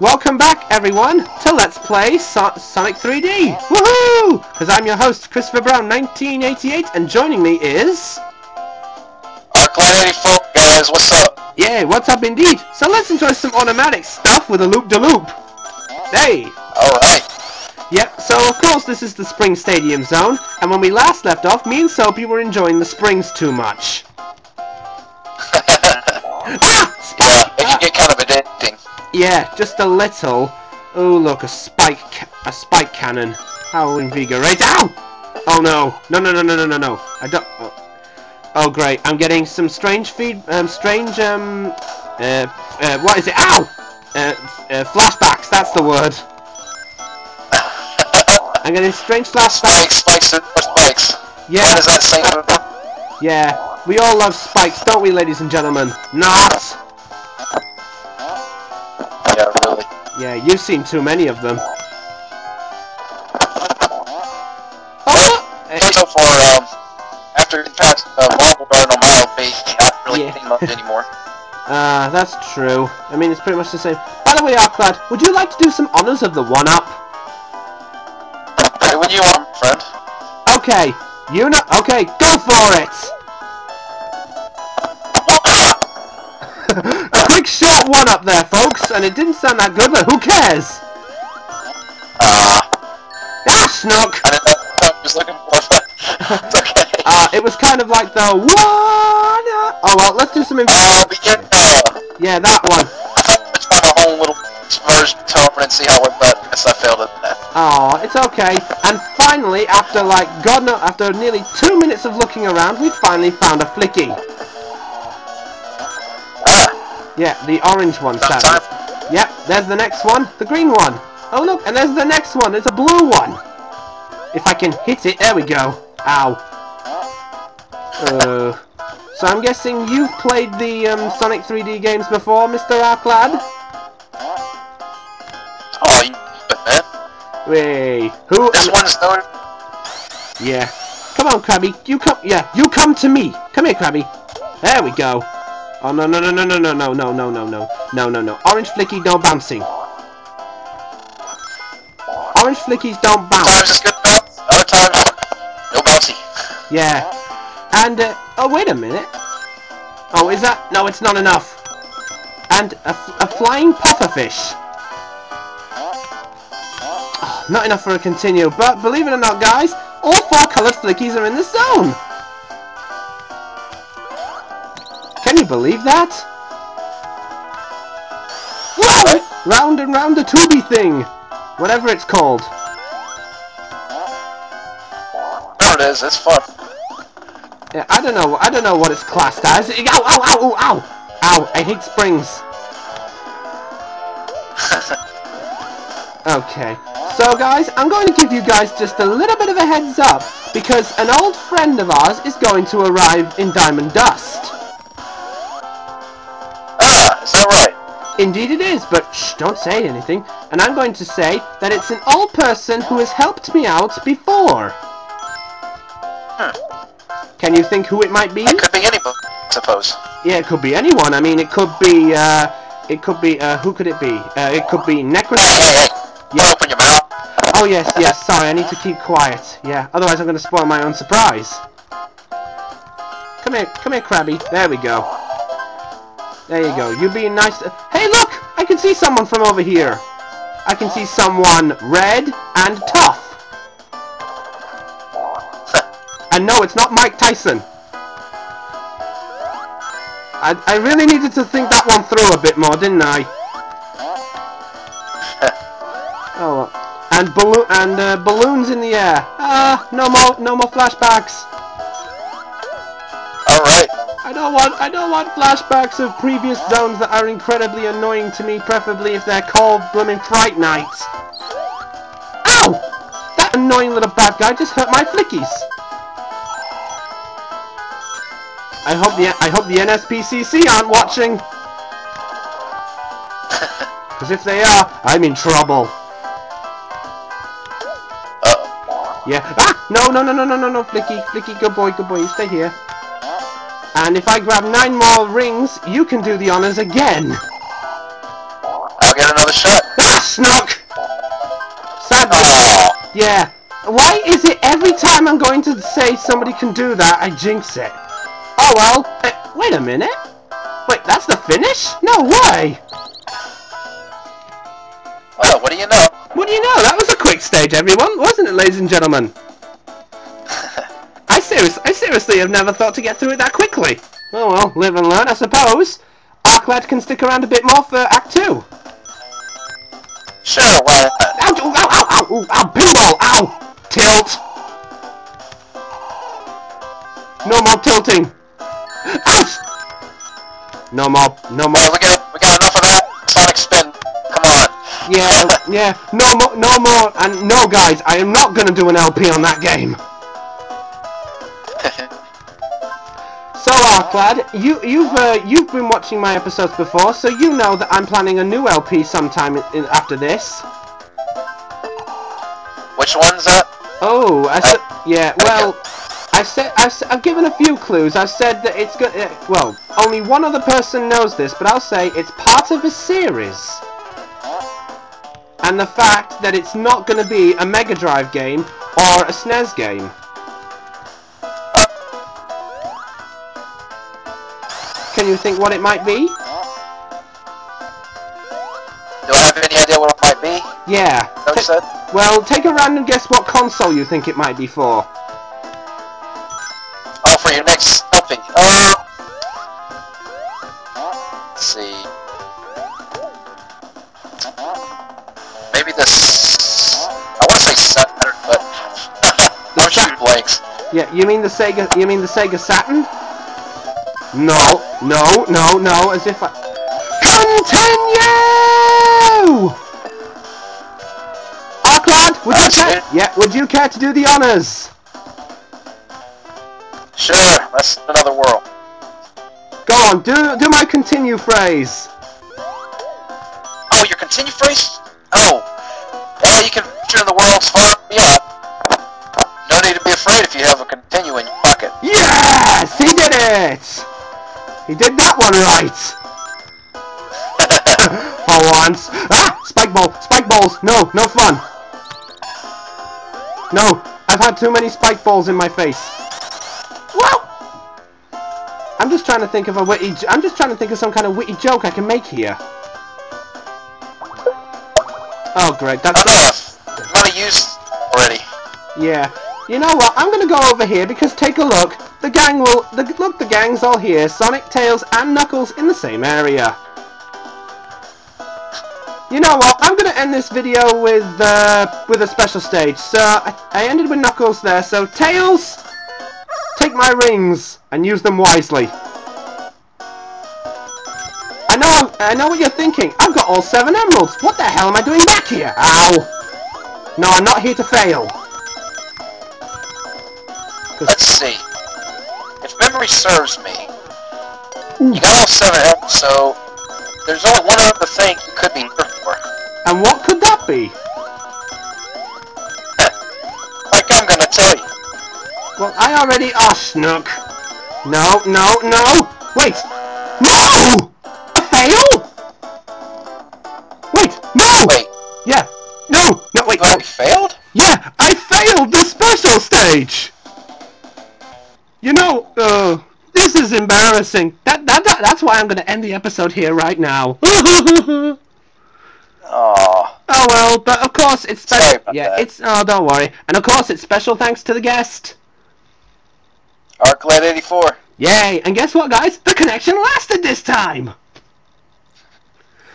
Welcome back, everyone, to Let's Play so Sonic 3D! Woohoo! Because I'm your host, Christopher Brown, 1988, and joining me is... Arclad 84, guys, what's up? Yeah, what's up indeed? So let's enjoy some automatic stuff with a loop-de-loop. Hey! Alright. Yep, so of course this is the Spring Stadium Zone, and when we last left off, me and Soapy were enjoying the springs too much. ah! Yeah, just a little. Oh look, a spike, ca a spike cannon. How invigorating! Ow! Oh no! No no no no no no no! I don't. Oh, oh great! I'm getting some strange feed, um, strange um, uh, uh, what is it? Ow! Uh, uh, flashbacks. That's the word. I'm getting strange flashbacks. Spikes, spikes, spikes. Yeah. What does that say? Yeah. We all love spikes, don't we, ladies and gentlemen? Not. Yeah, you've seen too many of them. Oh! eh, So for, um, after getting past uh, Marble Garden on my old base, not really Yeah. getting much anymore. Ah, that's true. I mean, it's pretty much the same. By the way, Arclad, would you like to do some honors of the one-up? Hey, what do you want, friend? Okay, you know. Okay, go for it. Quick short one-up there, folks, and it didn't sound that good, but who cares? Uh, Ah, Snook. I didn't know what I was looking for. it's okay. Uh, it was kind of like the one-up. Oh well, let's do some. Inf- Uh, we uh, yeah, that one. let's find a whole little version to and see how it went. I guess I failed at that. Oh, it's okay. And finally, after like God no, after nearly two minutes of looking around, we finally found a flicky. Ah, Yeah, the orange one. Sadly. Yep, there's the next one, the green one. Oh look, and there's the next one. It's a blue one. If I can hit it, there we go. Ow. Uh, so I'm guessing you've played the um, Sonic 3D games before, Mr. Arclad? Oh. Wait, who? This one's no. Yeah. Come on, Krabby. You come. Yeah, you come to me. Come here, Krabby. There we go. Oh no no no no no no no no no no no no no no. Orange flicky, no bouncing. Orange flickies don't bounce. Times is good bounce. Other times, no bouncy. Yeah. And uh, oh wait a minute. Oh, is that? No, it's not enough. And a, a flying pufferfish. Oh, not enough for a continue, but believe it or not, guys, all four coloured flickies are in the zone. Believe that? Whoa! Round and round the tubey thing, whatever it's called. There it is. It's fun. Yeah, I don't know. I don't know what it's classed as. Ow! Ow! Ow! Ow! Ow! Ow! I hate springs. Okay. So guys, I'm going to give you guys just a little bit of a heads up because an old friend of ours is going to arrive in Diamond Dust. Indeed it is, but shh, don't say anything. And I'm going to say that it's an old person who has helped me out before. Hmm. Can you think who it might be? That could be anybody, I suppose. Yeah, it could be anyone. I mean, it could be, uh, it could be, uh, who could it be? Uh, it could be Necros. hey, hey. Yeah. Open your mouth. Oh, yes, yes, sorry, I need to keep quiet. Yeah, otherwise I'm going to spoil my own surprise. Come here, come here, Krabby. There we go. There you go. You being nice. To... Hey, look! I can see someone from over here. I can see someone red and tough. And no, it's not Mike Tyson. I, I really needed to think that one through a bit more, didn't I? Oh, and balloon and uh, balloons in the air. Ah, no more, no more flashbacks. All right. I don't want, I don't want flashbacks of previous zones that are incredibly annoying to me. Preferably if they're called blooming Fright Nights. Ow! That annoying little bad guy just hurt my flickies. I hope the I hope the NSPCC aren't watching. Because if they are, I'm in trouble. Uh, Yeah. Ah! No, no, no, no, no, no, no, Flicky. Flicky, good boy, good boy. You stay here. And if I grab nine more rings, you can do the honors again. I'll get another shot. Ah, Snook! Sadly, Oh, yeah. Why is it every time I'm going to say somebody can do that, I jinx it? Oh well. Eh, wait a minute. Wait, that's the finish? No way! well, what do you know? What do you know? That was a quick stage, everyone, wasn't it, ladies and gentlemen? I serious, I seriously have never thought to get through it that quickly. Oh well, live and learn, I suppose. Arclad can stick around a bit more for Act 2. Sure, why not? Ow, ow, ow, ow, ow, ow, ow, pinball, ow! Tilt! No more tilting! Ouch! No more, no more, Well, we got, we got enough of that. Sonic spin. Come on. yeah, yeah, no more, no more, and no guys, I am not gonna do an LP on that game. So, Arclad, you, you've uh, you've been watching my episodes before, so you know that I'm planning a new LP sometime in, in, after this. Which one's that? Oh, I said, yeah. Well, I said I've, I've given a few clues. I've said that it's good. Uh, well, only one other person knows this, but I'll say it's part of a series. And the fact that it's not going to be a Mega Drive game or a SNES game. Can you think what it might be? Do I have any idea what it might be? Yeah. Is that what you Ta- well, take a random guess what console you think it might be for. Oh, for your next helping. Uh, let's see. Maybe this. I want to say Saturn, but I'm shooting blanks. Yeah, you mean the Sega? You mean the Sega Saturn? No, no, no, no. As if I continue. Arclad, would you care? it. Yeah, would you care to do the honors? Sure, that's another world. Go on, do do my continue phrase. Oh, your continue phrase? Oh, well, you can turn the world's far beyond. No need to be afraid if you have a continue in your pocket. Yes, he did it. He did that one right. For once. Ah, spike ball, spike balls. No, no fun. No, I've had too many spike balls in my face. Well, I'm just trying to think of a witty. I'm just trying to think of some kind of witty joke I can make here. Oh, great. That's Enough. I'm out of use already. yeah. You know what? I'm gonna go over here because take a look. The gang will. The, look, the gang's all here. Sonic, Tails, and Knuckles in the same area. You know what? I'm gonna end this video with uh, with a special stage. So I, I ended with Knuckles there. So Tails, take my rings and use them wisely. I know. I know what you're thinking. I've got all seven emeralds. What the hell am I doing back here? Ow! No, I'm not here to fail. Let's see. Memory serves me, you got all seven help, so there's only one other thing you could be here for. And what could that be? Like I'm gonna tell you. Well, I already... asked, Snook. No, no, no! Wait! No! Embarrassing. That, that, that That's why I'm gonna end the episode here right now. oh Aw. well, but of course it's Sorry special. about Yeah, that. it's... Oh, don't worry. And of course it's special thanks to the guest. Arclad 84. Yay! And guess what, guys? The connection lasted this time!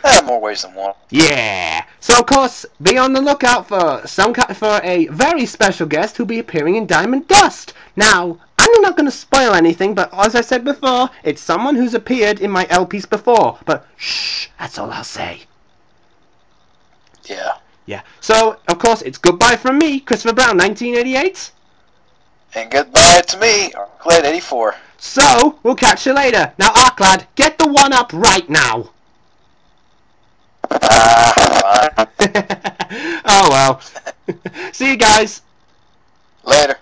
Eh, more ways than one. Yeah! So, of course, be on the lookout for some for a very special guest who'll be appearing in Diamond Dust. Now, I'm not going to spoil anything, but as I said before, it's someone who's appeared in my LPs before. But shh, that's all I'll say. Yeah. Yeah. So, of course, it's goodbye from me, Christopher Brown, 1988. And goodbye to me, Arclad 84. So, we'll catch you later. Now, Arclad, get the one up right now. Ah, fine. oh well. See you guys. Later.